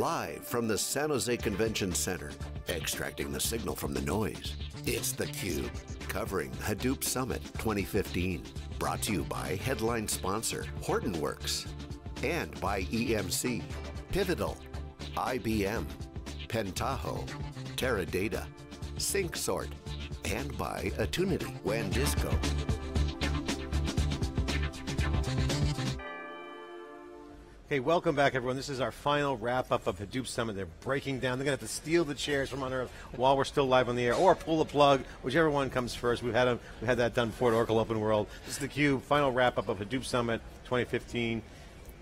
Live from the San Jose Convention Center, extracting the signal from the noise. It's theCUBE, covering Hadoop Summit 2015. Brought to you by headline sponsor Hortonworks and by EMC, Pivotal, IBM, Pentaho, Teradata, SyncSort, and by Attunity, WANdisco. Okay, welcome back, everyone. This is our final wrap up of Hadoop Summit. They're breaking down. They're going to have to steal the chairs from under us while we're still live on the air, or pull the plug, whichever one comes first. We've had a, we had that done before at Oracle Open World. This is the Cube final wrap up of Hadoop Summit 2015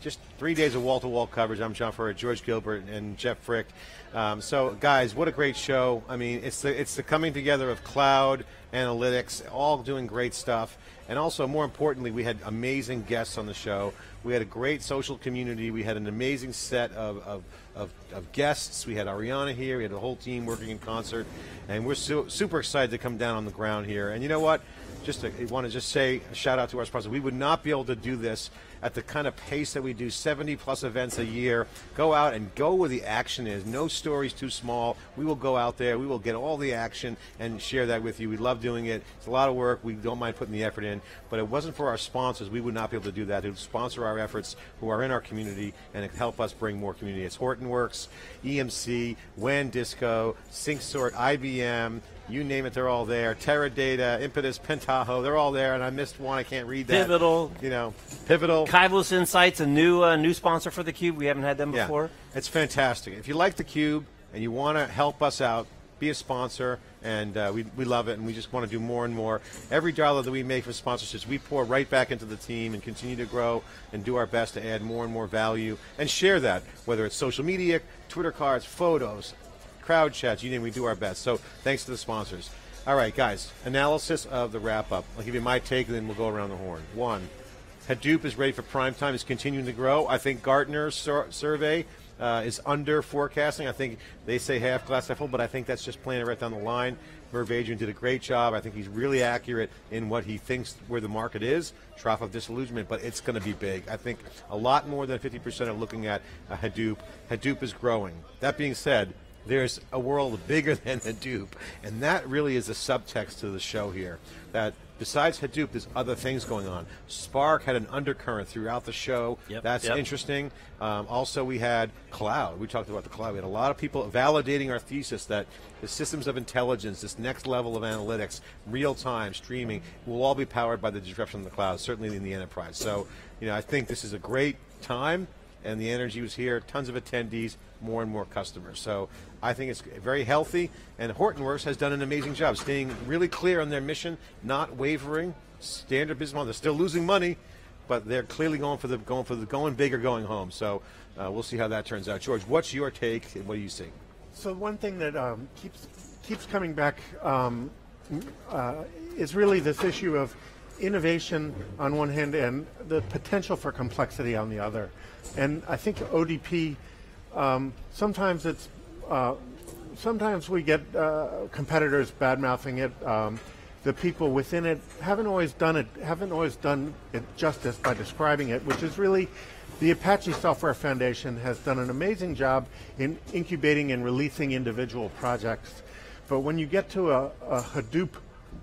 just three days of wall-to-wall coverage. I'm John Furrier, George Gilbert, and Jeff Frick. Um, so, guys, what a great show! I mean, it's the it's the coming together of cloud analytics, all doing great stuff, and also more importantly, we had amazing guests on the show. We had a great social community. We had an amazing set of, of, of, of guests. We had Ariana here. We had the whole team working in concert, and we're su- super excited to come down on the ground here. And you know what? Just to, I want to just say a shout out to our sponsor. We would not be able to do this at the kind of pace that we do 70 plus events a year. Go out and go where the action is. No stories too small. We will go out there. We will get all the action and share that with you. We love doing it. It's a lot of work. We don't mind putting the effort in. But it wasn't for our sponsors. We would not be able to do that. To sponsor our efforts who are in our community and help us bring more community. It's Hortonworks, EMC, WANdisco, SyncSort, IBM, you name it, they're all there. Teradata, Impetus, Pentaho, they're all there, and I missed one. I can't read that. Pivotal. You know, Pivotal. Kaivalus Insights, a new uh, new sponsor for the Cube. We haven't had them Yeah. before. It's fantastic. If you like the Cube and you want to help us out, be a sponsor, and uh, we, we love it, and we just want to do more and more. Every dollar that we make for sponsorships, we pour right back into the team and continue to grow and do our best to add more and more value and share that, whether it's social media, Twitter cards, photos, crowd chats, you name it, we do our best. So thanks to the sponsors. All right, guys, analysis of the wrap up. I'll give you my take, and then we'll go around the horn. One, Hadoop is ready for prime time. It's continuing to grow. I think Gartner's sur- survey uh, is under forecasting. I think they say half glass half full, but I think that's just playing it right down the line. Merv Adrian did a great job. I think he's really accurate in what he thinks where the market is. Trough of disillusionment, but it's going to be big. I think a lot more than 50% are looking at uh, Hadoop. Hadoop is growing. That being said, there's a world bigger than Hadoop, and that really is a subtext to the show here. That besides Hadoop, there's other things going on. Spark had an undercurrent throughout the show. Yep, That's yep. interesting. Um, also, we had cloud. We talked about the cloud. We had a lot of people validating our thesis that the systems of intelligence, this next level of analytics, real time streaming, will all be powered by the disruption of the cloud. Certainly in the enterprise. So, you know, I think this is a great time and the energy was here. Tons of attendees, more and more customers. So I think it's very healthy. And Hortonworks has done an amazing job, staying really clear on their mission, not wavering. Standard business model. They're still losing money, but they're clearly going for the going for the going big or going home. So uh, we'll see how that turns out. George, what's your take and what do you see? So one thing that um, keeps keeps coming back um, uh, is really this issue of innovation on one hand and the potential for complexity on the other. And I think ODP um, sometimes it's uh, sometimes we get uh, competitors bad mouthing it. Um, the people within it haven't always done it haven't always done it justice by describing it, which is really the Apache Software Foundation has done an amazing job in incubating and releasing individual projects. But when you get to a, a Hadoop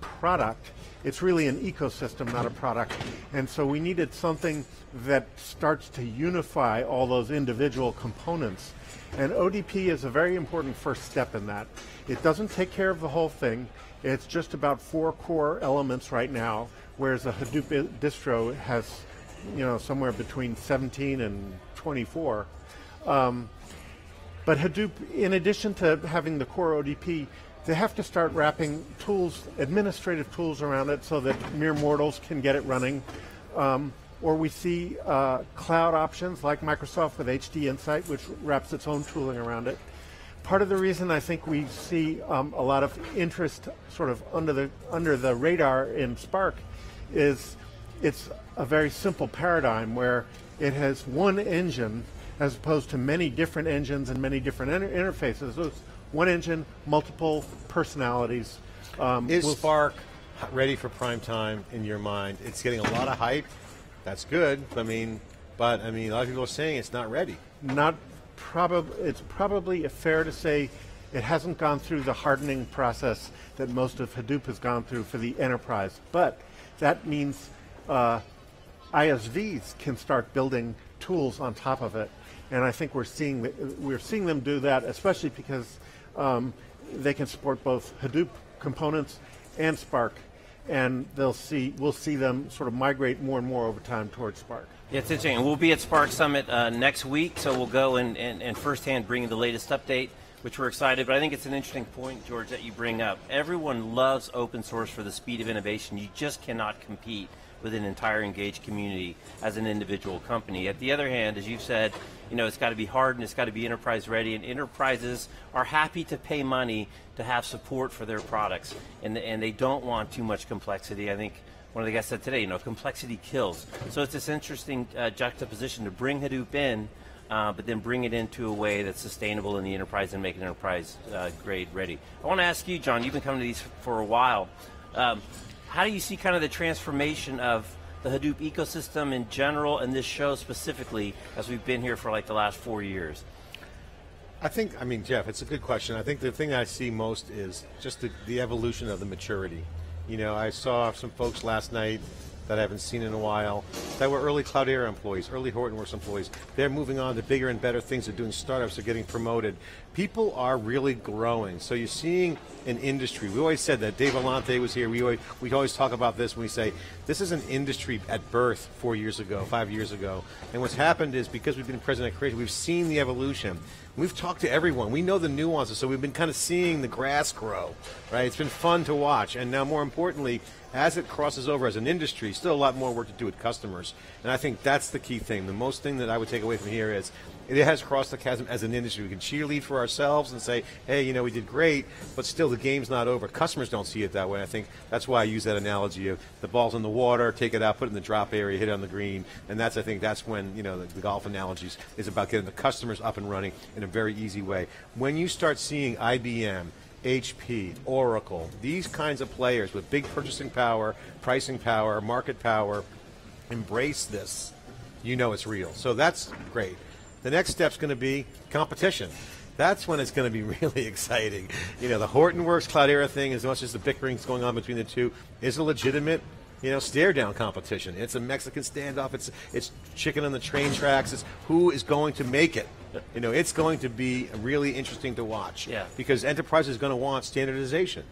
product, it's really an ecosystem, not a product. And so we needed something that starts to unify all those individual components. And ODP is a very important first step in that. It doesn't take care of the whole thing. It's just about four core elements right now, whereas a Hadoop distro has, you know, somewhere between 17 and 24. Um, but Hadoop, in addition to having the core ODP, they have to start wrapping tools, administrative tools around it so that mere mortals can get it running. Um, or we see uh, cloud options like Microsoft with HD Insight, which wraps its own tooling around it. Part of the reason I think we see um, a lot of interest sort of under the under the radar in Spark is it's a very simple paradigm where it has one engine as opposed to many different engines and many different inter- interfaces. One engine, multiple personalities. Um, Is we'll- Spark ready for prime time in your mind? It's getting a lot of hype. That's good. I mean, but I mean, a lot of people are saying it's not ready. not probably it's probably fair to say it hasn't gone through the hardening process that most of Hadoop has gone through for the enterprise. But that means uh, ISVs can start building tools on top of it, and I think we're seeing that, we're seeing them do that, especially because um, they can support both Hadoop components and Spark, and they'll see we'll see them sort of migrate more and more over time towards Spark. Yeah, it's interesting. We'll be at Spark Summit uh, next week, so we'll go and, and, and firsthand bring the latest update, which we're excited. But I think it's an interesting point, George, that you bring up. Everyone loves open source for the speed of innovation. You just cannot compete with an entire engaged community as an individual company. At the other hand, as you've said, you know, it's got to be hard and it's got to be enterprise ready, and enterprises are happy to pay money to have support for their products, and, and they don't want too much complexity. I think one of the guys said today, you know, complexity kills. So it's this interesting uh, juxtaposition to bring Hadoop in, uh, but then bring it into a way that's sustainable in the enterprise and make it enterprise uh, grade ready. I want to ask you, John, you've been coming to these for a while. Um, how do you see kind of the transformation of the Hadoop ecosystem in general and this show specifically as we've been here for like the last four years? I think, I mean, Jeff, it's a good question. I think the thing I see most is just the, the evolution of the maturity. You know, I saw some folks last night that I haven't seen in a while that were early Cloudera employees, early Hortonworks employees. They're moving on to bigger and better things. They're doing startups. They're getting promoted. People are really growing. So you're seeing an industry. We always said that. Dave Vellante was here. We always, we always talk about this when we say this is an industry at birth four years ago, five years ago. And what's happened is because we've been present at Creation, we've seen the evolution. We've talked to everyone. We know the nuances, so we've been kind of seeing the grass grow, right? It's been fun to watch. And now, more importantly, as it crosses over as an industry, still a lot more work to do with customers. And I think that's the key thing. The most thing that I would take away from here is it has crossed the chasm as an industry. We can cheerlead for ourselves and say, hey, you know, we did great, but still the game's not over. Customers don't see it that way. I think that's why I use that analogy of the ball's in the water, take it out, put it in the drop area, hit it on the green. And that's, I think, that's when, you know, the, the golf analogies is about getting the customers up and running in a very easy way. When you start seeing IBM, HP, Oracle, these kinds of players with big purchasing power, pricing power, market power, embrace this, you know it's real. So that's great. The next step's going to be competition. That's when it's going to be really exciting. You know, the Hortonworks Cloudera thing, as much as the bickering's going on between the two, is a legitimate you know, stare down competition. It's a Mexican standoff. It's it's chicken on the train tracks. It's who is going to make it. You know, it's going to be really interesting to watch. Yeah. Because enterprise is going to want standardization.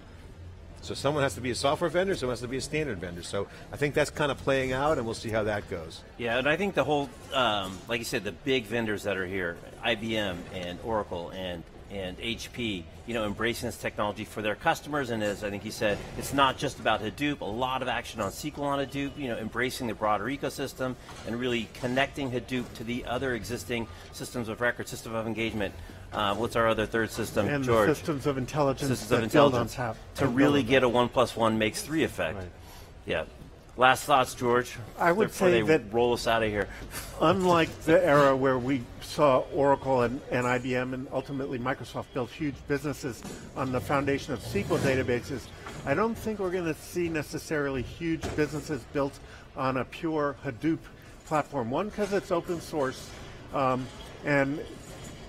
So someone has to be a software vendor, someone has to be a standard vendor. So I think that's kind of playing out, and we'll see how that goes. Yeah, and I think the whole, um, like you said, the big vendors that are here, IBM and Oracle and and HP, you know, embracing this technology for their customers. And as I think you said, it's not just about Hadoop. A lot of action on SQL on Hadoop. You know, embracing the broader ecosystem and really connecting Hadoop to the other existing systems of record, system of engagement. Uh, what's our other third system, and George? the systems of intelligence systems of intelligence top to really get a one plus one makes three effect. Right. Yeah. Last thoughts, George. I would say they that- roll us out of here. Unlike the era where we saw Oracle and, and IBM and ultimately Microsoft build huge businesses on the foundation of SQL databases, I don't think we're going to see necessarily huge businesses built on a pure Hadoop platform. One, because it's open source, um, and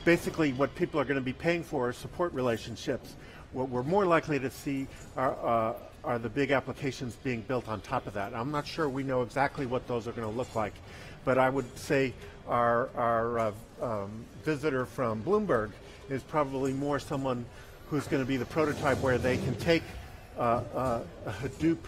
basically what people are going to be paying for are support relationships. What we're more likely to see are, uh, are the big applications being built on top of that. I'm not sure we know exactly what those are going to look like, but I would say our, our uh, um, visitor from Bloomberg is probably more someone who's going to be the prototype where they can take uh, uh, a Hadoop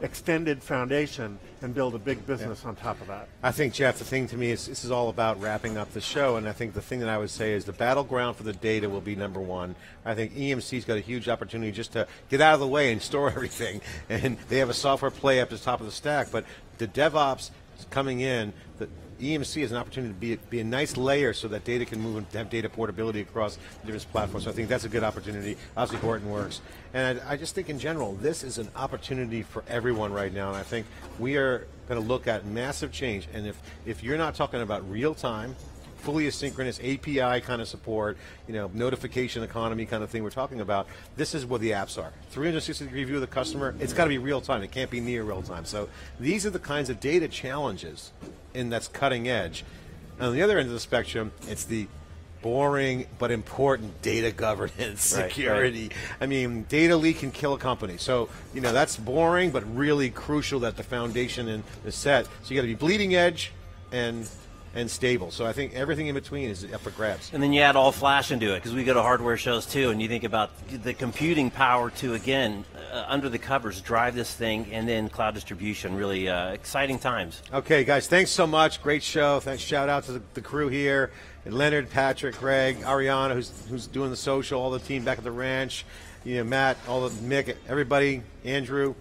extended foundation and build a big business on top of that. I think, Jeff, the thing to me is this is all about wrapping up the show, and I think the thing that I would say is the battleground for the data will be number one. I think EMC's got a huge opportunity just to get out of the way and store everything, and they have a software play up to the top of the stack, but the DevOps coming in, the EMC is an opportunity to be, be a nice layer so that data can move and have data portability across different platforms. So I think that's a good opportunity. Obviously, Hortonworks. And I, I just think in general, this is an opportunity for everyone right now. And I think we are going to look at massive change. And if, if you're not talking about real time, fully asynchronous API kind of support, you know, notification economy kind of thing we're talking about. This is what the apps are. 360 degree view of the customer. It's got to be real time. It can't be near real time. So these are the kinds of data challenges in that's cutting edge. And on the other end of the spectrum, it's the boring but important data governance, Right, security. I mean, data leak can kill a company. So, you know, that's boring but really crucial that the foundation is set. So you got to be bleeding edge and and stable. So I think everything in between is up for grabs. And then you add all flash into it because we go to hardware shows too, and you think about the computing power to again uh, under the covers drive this thing, and then cloud distribution. Really uh, exciting times. Okay, guys, thanks so much. Great show. Thanks. Shout out to the, the crew here. Leonard, Patrick, Greg, Ariana, who's who's doing the social, all the team back at the ranch. You know, Matt, all the Mick, everybody, Andrew,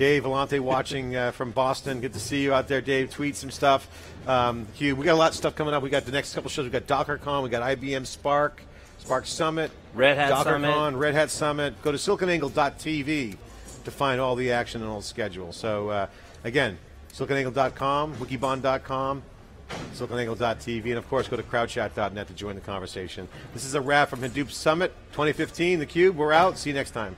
Dave Vellante watching uh, from Boston. Good to see you out there, Dave. Tweet some stuff. Um, Hugh, we got a lot of stuff coming up. We got the next couple shows. We got DockerCon. We got IBM Spark, Spark Summit, Red Hat DockerCon, Summit. Red Hat Summit. Go to siliconangle.tv to find all the action and all the schedule. So uh, again, siliconangle.com, wikibon.com, siliconangle.tv, and of course go to crowdchat.net to join the conversation. This is a wrap from Hadoop Summit 2015. The Cube. We're out. See you next time.